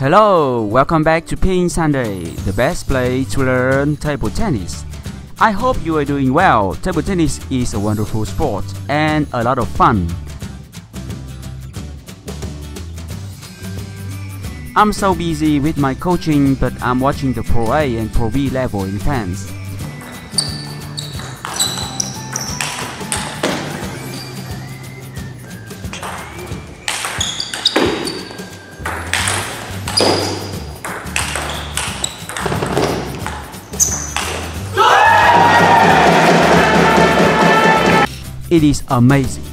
Hello, welcome back to Ping Sunday, the best place to learn table tennis. I hope you are doing well. Table tennis is a wonderful sport and a lot of fun. I'm so busy with my coaching, but I'm watching the Pro A and Pro B level in France. It is amazing.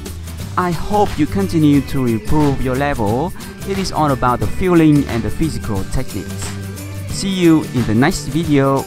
I hope you continue to improve your level. It is all about the feeling and the physical techniques. See you in the next video.